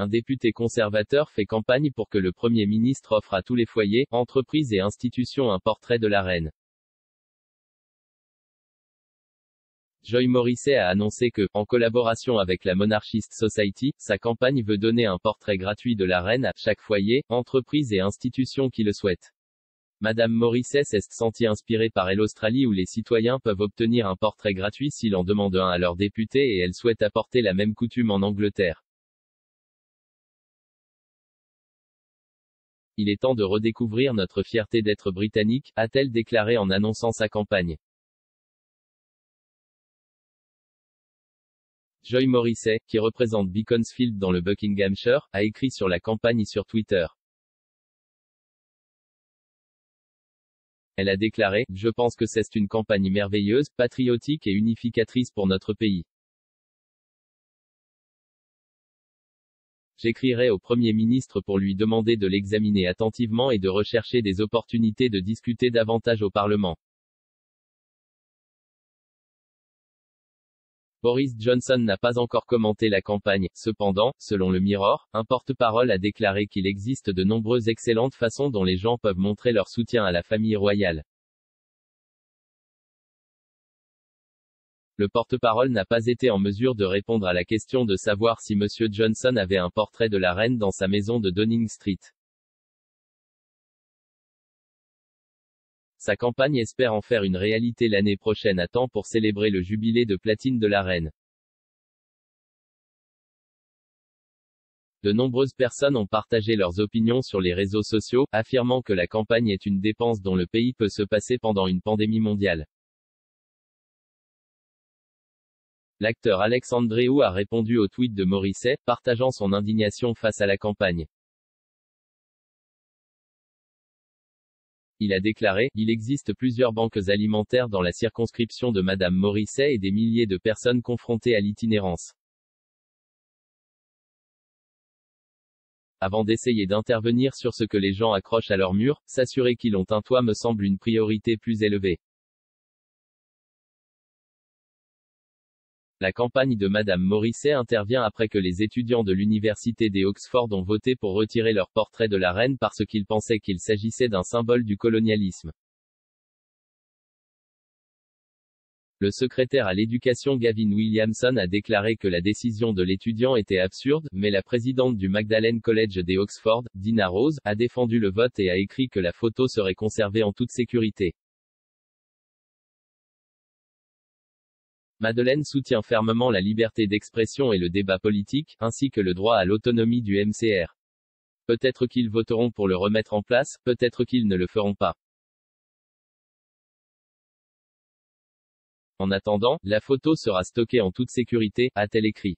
Un député conservateur fait campagne pour que le Premier ministre offre à tous les foyers, entreprises et institutions un portrait de la reine. Joy Morrissey a annoncé que, en collaboration avec la Monarchist Society, sa campagne veut donner un portrait gratuit de la reine à chaque foyer, entreprise et institution qui le souhaite. Madame Morrissey s'est sentie inspirée par Elle Australie où les citoyens peuvent obtenir un portrait gratuit s'ils en demandent un à leur député et elle souhaite apporter la même coutume en Angleterre. Il est temps de redécouvrir notre fierté d'être britannique, a-t-elle déclaré en annonçant sa campagne. Joy Morrissey, qui représente Beaconsfield dans le Buckinghamshire, a écrit sur la campagne sur Twitter. Elle a déclaré, Je pense que c'est une campagne merveilleuse, patriotique et unificatrice pour notre pays. J'écrirai au Premier ministre pour lui demander de l'examiner attentivement et de rechercher des opportunités de discuter davantage au Parlement. Boris Johnson n'a pas encore commenté la campagne. Cependant, selon le Mirror, un porte-parole a déclaré qu'il existe de nombreuses excellentes façons dont les gens peuvent montrer leur soutien à la famille royale. Le porte-parole n'a pas été en mesure de répondre à la question de savoir si M. Johnson avait un portrait de la reine dans sa maison de Downing Street. Sa campagne espère en faire une réalité l'année prochaine à temps pour célébrer le jubilé de platine de la reine. De nombreuses personnes ont partagé leurs opinions sur les réseaux sociaux, affirmant que la campagne est une dépense dont le pays peut se passer pendant une pandémie mondiale. L'acteur Alex Andreou a répondu au tweet de Morisset, partageant son indignation face à la campagne. Il a déclaré, il existe plusieurs banques alimentaires dans la circonscription de Madame Morisset et des milliers de personnes confrontées à l'itinérance. Avant d'essayer d'intervenir sur ce que les gens accrochent à leur mur, s'assurer qu'ils ont un toit me semble une priorité plus élevée. La campagne de Madame Morisset intervient après que les étudiants de l'université des Oxford ont voté pour retirer leur portrait de la reine parce qu'ils pensaient qu'il s'agissait d'un symbole du colonialisme. Le secrétaire à l'éducation Gavin Williamson a déclaré que la décision de l'étudiant était absurde, mais la présidente du Magdalen College des Oxford, Dina Rose, a défendu le vote et a écrit que la photo serait conservée en toute sécurité. Madeleine soutient fermement la liberté d'expression et le débat politique, ainsi que le droit à l'autonomie du MCR. Peut-être qu'ils voteront pour le remettre en place, peut-être qu'ils ne le feront pas. En attendant, la photo sera stockée en toute sécurité, a-t-elle écrit.